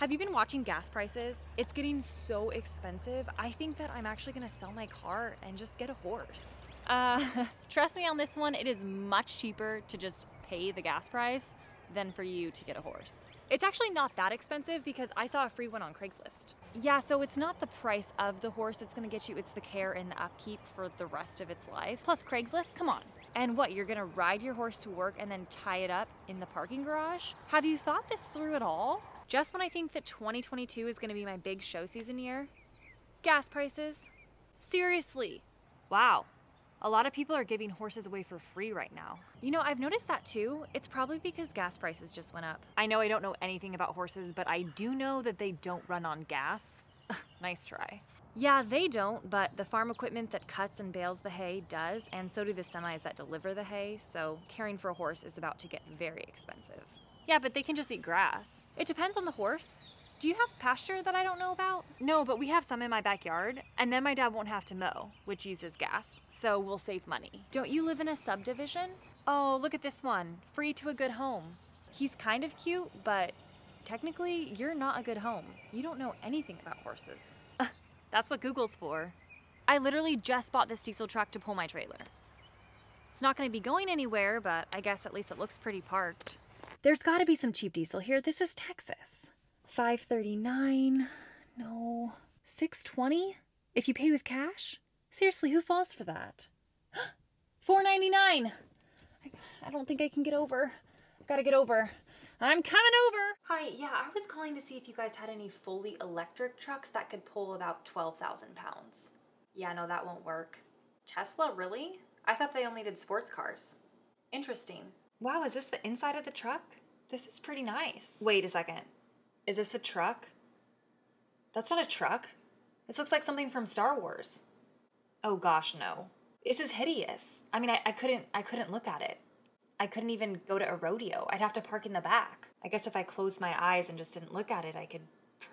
Have you been watching gas prices? It's getting so expensive. I think that I'm actually gonna sell my car and just get a horse. Uh, trust me on this one, it is much cheaper to just pay the gas price than for you to get a horse. It's actually not that expensive because I saw a free one on Craigslist. Yeah, so it's not the price of the horse that's gonna get you, it's the care and the upkeep for the rest of its life. Plus, Craigslist, come on. And what, you're gonna ride your horse to work and then tie it up in the parking garage? Have you thought this through at all? Just when I think that 2022 is gonna be my big show season year, gas prices. Seriously. Wow. A lot of people are giving horses away for free right now. You know, I've noticed that too. It's probably because gas prices just went up. I know I don't know anything about horses, but I do know that they don't run on gas. nice try. Yeah, they don't, but the farm equipment that cuts and bales the hay does, and so do the semis that deliver the hay, so caring for a horse is about to get very expensive. Yeah, but they can just eat grass. It depends on the horse. Do you have pasture that I don't know about? No, but we have some in my backyard, and then my dad won't have to mow, which uses gas, so we'll save money. Don't you live in a subdivision? Oh, look at this one. Free to a good home. He's kind of cute, but technically, you're not a good home. You don't know anything about horses. That's what Google's for. I literally just bought this diesel truck to pull my trailer. It's not gonna be going anywhere, but I guess at least it looks pretty parked. There's gotta be some cheap diesel here. This is Texas. 539. No. 620? If you pay with cash? Seriously, who falls for that? 499. I, I don't think I can get over. I gotta get over. I'm coming over. Yeah, I was calling to see if you guys had any fully electric trucks that could pull about 12,000 pounds. Yeah, no, that won't work. Tesla, really? I thought they only did sports cars. Interesting. Wow, is this the inside of the truck? This is pretty nice. Wait a second. Is this a truck? That's not a truck. This looks like something from Star Wars. Oh gosh, no. This is hideous. I mean, I, I couldn't I couldn't look at it. I couldn't even go to a rodeo. I'd have to park in the back. I guess if I closed my eyes and just didn't look at it, I could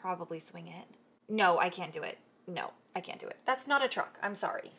probably swing it. No, I can't do it. No, I can't do it. That's not a truck. I'm sorry.